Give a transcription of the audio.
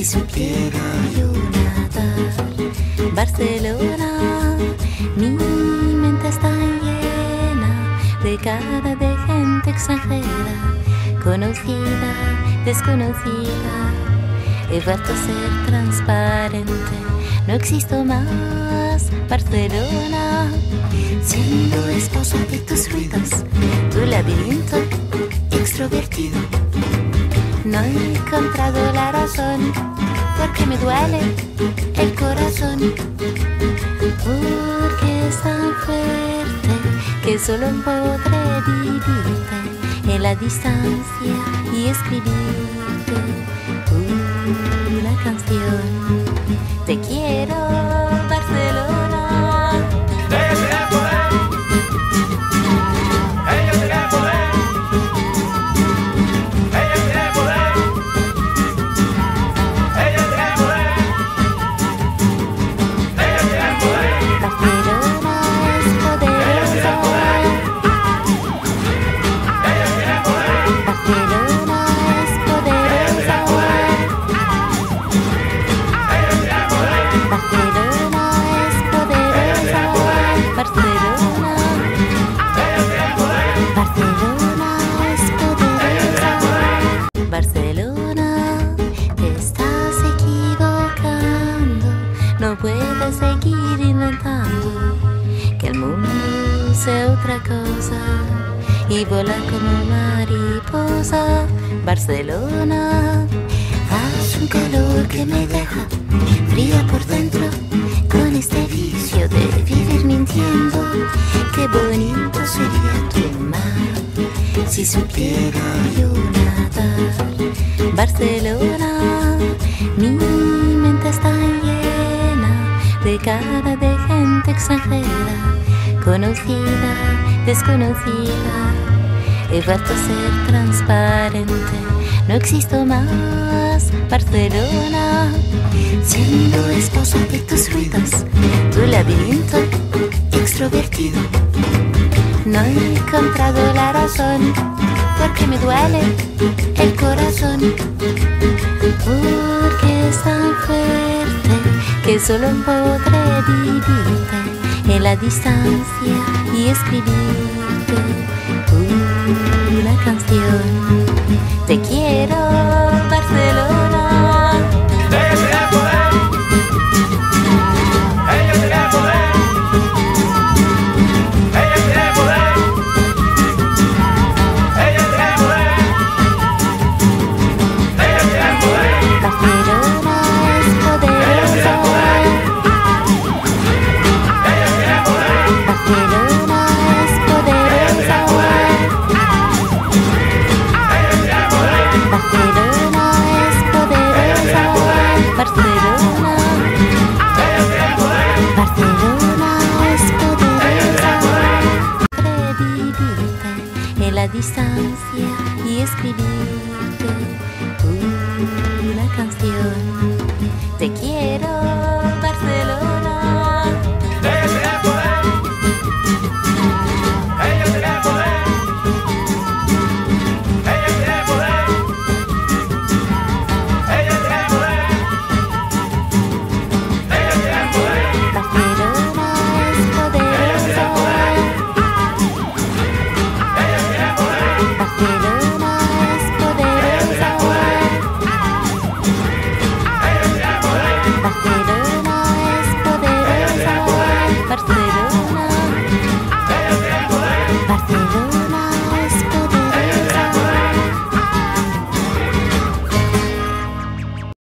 si supiera yo nadar. Barcelona, mi mente está llena de cara de gente extranjera, conocida, desconocida. He vuelto a ser transparente, no existo más. Barcelona, siendo esposa de tus ruidos, tu laberinto extrovertido. No he encontrado la me duele el corazón, porque es tan fuerte que solo podré vivirte en la distancia y escribirte una canción. Te quiero, sea otra cosa y volar como mariposa. Barcelona, hace un calor que me deja fría por dentro con este vicio de vivir mintiendo. Qué bonito sería tu mar si supiera yo nadar. Barcelona, mi mente está llena de cara de gente extranjera, conocida, desconocida. He vuelto a ser transparente, no existo más. Barcelona, siendo esposa de tus ruidos, tu laberinto extrovertido. No he encontrado la razón, porque me duele el corazón, porque es tan fuerte que solo podré vivirte en la distancia y escribirte una canción. Distancia y escribirte.